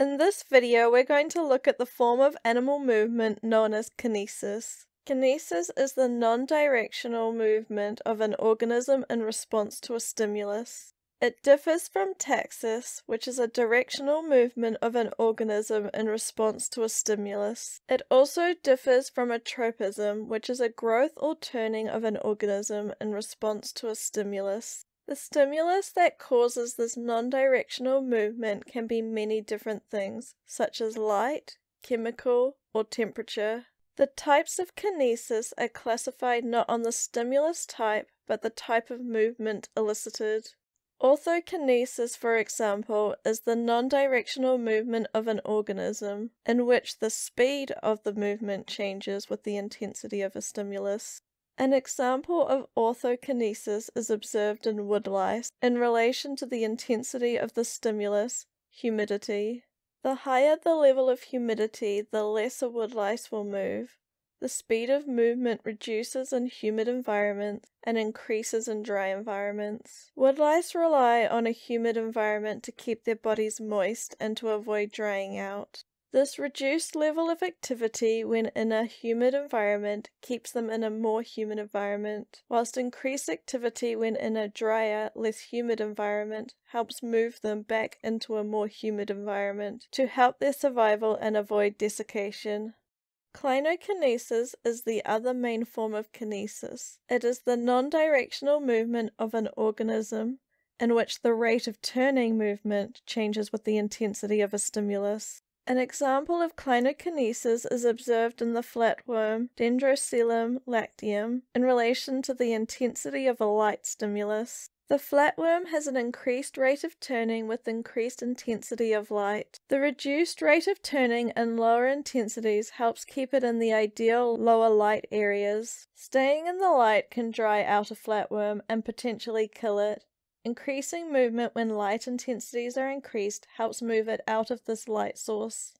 In this video, we're going to look at the form of animal movement known as kinesis. Kinesis is the non-directional movement of an organism in response to a stimulus. It differs from taxis, which is a directional movement of an organism in response to a stimulus. It also differs from a tropism, which is a growth or turning of an organism in response to a stimulus. The stimulus that causes this non-directional movement can be many different things, such as light, chemical, or temperature. The types of kinesis are classified not on the stimulus type, but the type of movement elicited. Orthokinesis, for example, is the non-directional movement of an organism, in which the speed of the movement changes with the intensity of a stimulus. An example of orthokinesis is observed in woodlice in relation to the intensity of the stimulus, humidity. The higher the level of humidity, the less a woodlice will move. The speed of movement reduces in humid environments and increases in dry environments. Woodlice rely on a humid environment to keep their bodies moist and to avoid drying out. This reduced level of activity when in a humid environment keeps them in a more humid environment, whilst increased activity when in a drier, less humid environment helps move them back into a more humid environment to help their survival and avoid desiccation. Clinokinesis is the other main form of kinesis. It is the non-directional movement of an organism in which the rate of turning movement changes with the intensity of a stimulus. An example of clinokinesis is observed in the flatworm Dendrocoelum lacteum in relation to the intensity of a light stimulus. The flatworm has an increased rate of turning with increased intensity of light. The reduced rate of turning in lower intensities helps keep it in the ideal lower light areas. Staying in the light can dry out a flatworm and potentially kill it. Increasing movement when light intensities are increased helps move it out of this light source.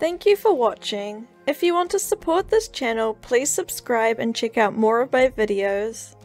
Thank you for watching. If you want to support this channel, please subscribe and check out more of my videos.